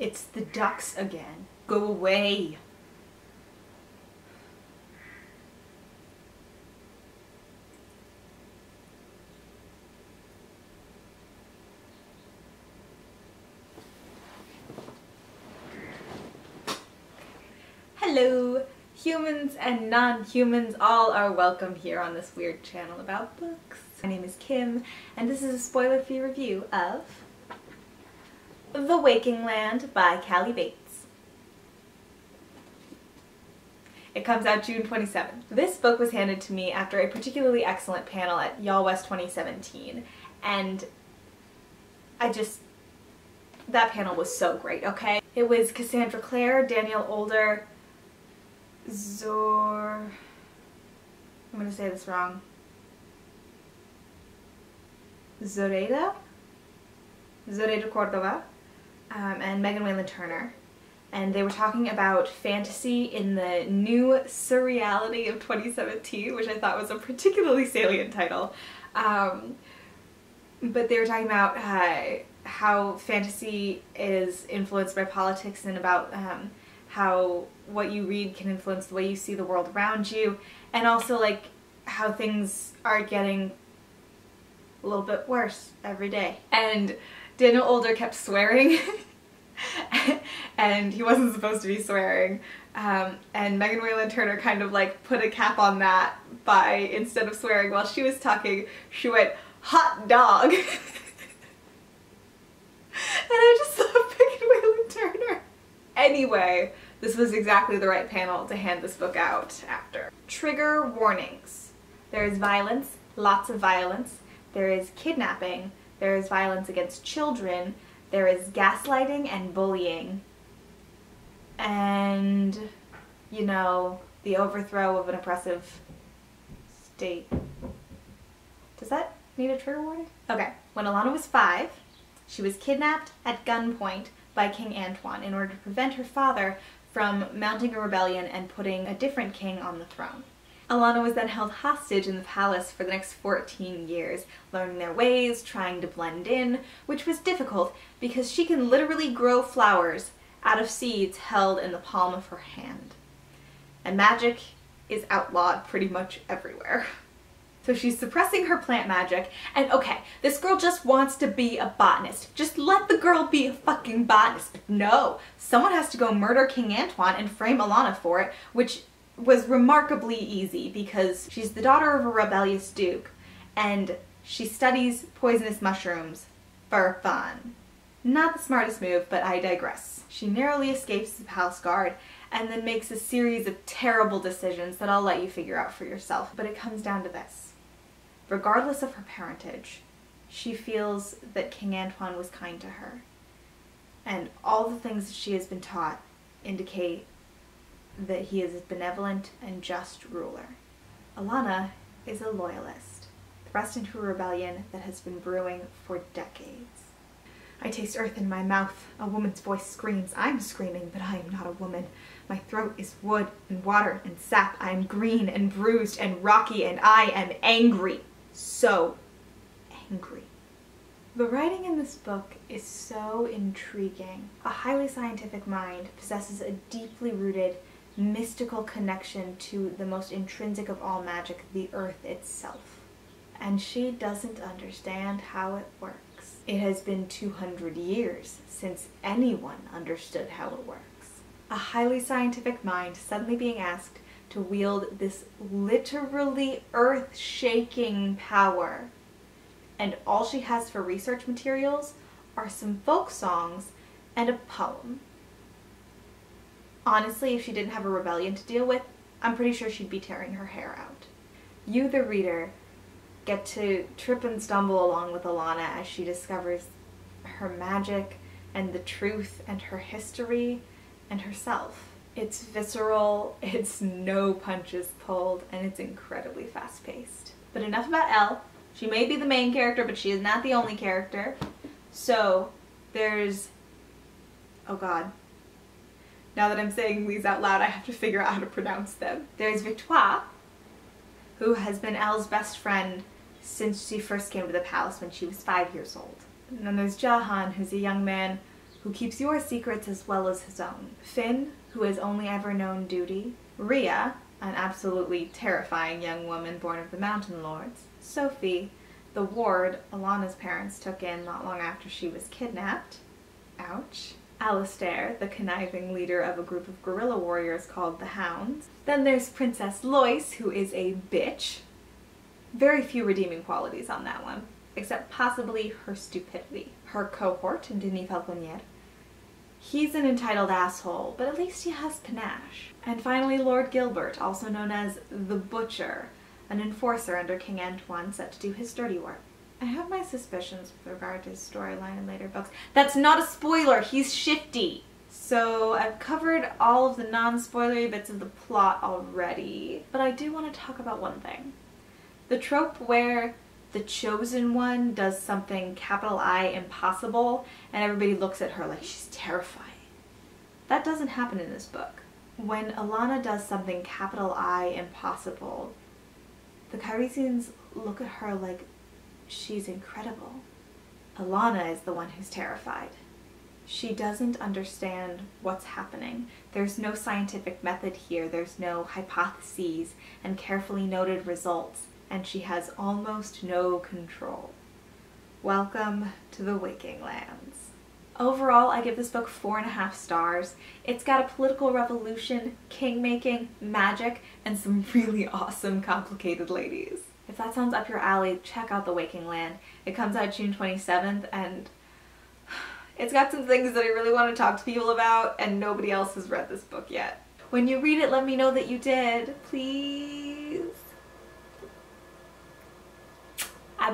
It's the ducks again. Go away. Hello! Humans and non-humans all are welcome here on this weird channel about books. My name is Kim, and this is a spoiler-free review of The Waking Land by Callie Bates. It comes out June 27th. This book was handed to me after a particularly excellent panel at YALLWEST 2017, and I just that panel was so great, okay? It was Cassandra Clare, Daniel Older, Zor... I'm gonna say this wrong. Zoraida? Zoraida Cordova um, and Megan Whalen Turner. And they were talking about fantasy in the new surreality of 2017, which I thought was a particularly salient title. Um, but they were talking about uh, how fantasy is influenced by politics and about um, how what you read can influence the way you see the world around you, and also like how things are getting a little bit worse every day. And Daniel Older kept swearing, and he wasn't supposed to be swearing. Um, and Megan Whalen Turner kind of like put a cap on that by instead of swearing while she was talking, she went, hot dog. and I just love Megan Whalen Turner. Anyway, this was exactly the right panel to hand this book out after. Trigger warnings. There is violence, lots of violence. There is kidnapping. There is violence against children. There is gaslighting and bullying. And, you know, the overthrow of an oppressive state. Does that need a trigger warning? Okay. When Elanna was five, she was kidnapped at gunpoint by King Antoine in order to prevent her father from mounting a rebellion and putting a different king on the throne. Elanna was then held hostage in the palace for the next 14 years, learning their ways, trying to blend in, which was difficult because she can literally grow flowers out of seeds held in the palm of her hand. And magic is outlawed pretty much everywhere. So she's suppressing her plant magic, and okay, this girl just wants to be a botanist. Just let the girl be a fucking botanist. But no, someone has to go murder King Antoine and frame Elanna for it, which was remarkably easy because she's the daughter of a rebellious duke, and she studies poisonous mushrooms for fun. Not the smartest move, but I digress. She narrowly escapes the palace guard and then makes a series of terrible decisions that I'll let you figure out for yourself. But it comes down to this. Regardless of her parentage, she feels that King Antoine was kind to her. And all the things that she has been taught indicate that he is a benevolent and just ruler. Elanna is a loyalist, thrust into a rebellion that has been brewing for decades. I taste earth in my mouth. A woman's voice screams. I'm screaming, but I am not a woman. My throat is wood and water and sap. I am green and bruised and rocky, and I am angry. So angry. The writing in this book is so intriguing. A highly scientific mind possesses a deeply rooted mystical connection to the most intrinsic of all magic, the earth itself. And she doesn't understand how it works. It has been 200 years since anyone understood how it works. A highly scientific mind suddenly being asked to wield this literally earth-shaking power. And all she has for research materials are some folk songs and a poem. Honestly, if she didn't have a rebellion to deal with, I'm pretty sure she'd be tearing her hair out. You, the reader, get to trip and stumble along with Elanna as she discovers her magic and the truth and her history and herself. It's visceral, it's no punches pulled, and it's incredibly fast-paced. But enough about Elle. She may be the main character, but she is not the only character. So, there's... Oh god. Now that I'm saying these out loud, I have to figure out how to pronounce them. There's Victoire, who has been Elle's best friend since she first came to the palace when she was five years old. And then there's Jahan, who's a young man who keeps your secrets as well as his own. Finn, who has only ever known duty. Rhea, an absolutely terrifying young woman born of the Mountain Lords. Sophie, the ward Elanna's parents took in not long after she was kidnapped. Ouch. Alistair, the conniving leader of a group of guerrilla warriors called the Hounds. Then there's Princess Lois, who is a bitch. Very few redeeming qualities on that one, except possibly her stupidity. Her cohort, Denis Falconier. He's an entitled asshole, but at least he has panache. And finally Lord Gilbert, also known as the Butcher, an enforcer under King Antoine set to do his dirty work. I have my suspicions with regard to his storyline in later books. That's not a spoiler, he's shifty! So I've covered all of the non-spoilery bits of the plot already, but I do want to talk about one thing. The trope where the chosen one does something capital I impossible and everybody looks at her like she's terrifying. That doesn't happen in this book. When Elanna does something capital I impossible, the Cairesians look at her like she's incredible. Elanna is the one who's terrified. She doesn't understand what's happening. There's no scientific method here, there's no hypotheses and carefully noted results, and she has almost no control. Welcome to the Waking Lands. Overall, I give this book four and a half stars. It's got a political revolution, king-making, magic, and some really awesome complicated ladies. If that sounds up your alley, check out The Waking Land. It comes out June 27th and it's got some things that I really want to talk to people about and nobody else has read this book yet. When you read it, let me know that you did, please. A